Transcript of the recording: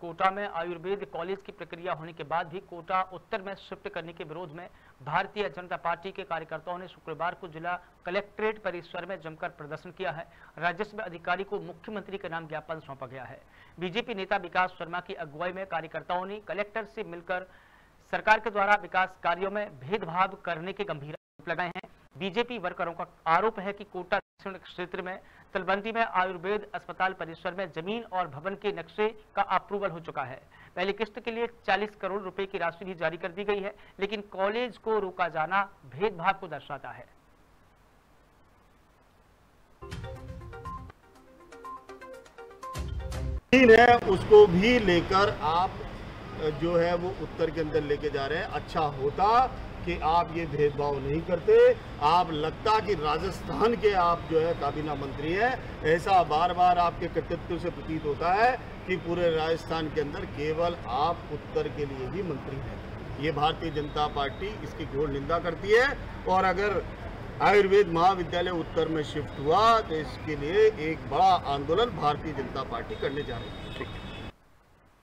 कोटा में आयुर्वेद कॉलेज की प्रक्रिया होने के बाद भी कोटा उत्तर में शिफ्ट करने के विरोध में भारतीय जनता पार्टी के कार्यकर्ताओं ने शुक्रवार को जिला कलेक्ट्रेट परिसर में जमकर प्रदर्शन किया है। राजस्व अधिकारी को मुख्यमंत्री के नाम ज्ञापन सौंपा गया है। बीजेपी नेता विकास शर्मा की अगुवाई में कार्यकर्ताओं ने कलेक्टर से मिलकर सरकार के द्वारा विकास कार्यो में भेदभाव करने के गंभीर आरोप लगाए हैं। बीजेपी वर्करों का आरोप है कि कोटा क्षेत्र में तलबंदी में, आयुर्वेद अस्पताल परिसर में ज़मीन और भवन के नक्शे का अप्रूवल हो चुका है। पहली किस्त के लिए 40 करोड़ रुपए की राशि भी जारी कर दी गई है, लेकिन कॉलेज को रोका जाना भेदभाव को दर्शाता है। है, उसको भी लेकर आप, जो है वो उत्तर के अंदर लेके जा रहे हैं। अच्छा होता कि आप ये भेदभाव नहीं करते। आप लगता कि राजस्थान के आप जो है काबीना मंत्री हैं। ऐसा बार बार आपके कृतित्व से प्रतीत होता है कि पूरे राजस्थान के अंदर केवल आप उत्तर के लिए ही मंत्री हैं। ये भारतीय जनता पार्टी इसकी घोर निंदा करती है। और अगर आयुर्वेद महाविद्यालय उत्तर में शिफ्ट हुआ तो इसके लिए एक बड़ा आंदोलन भारतीय जनता पार्टी करने जा रही है।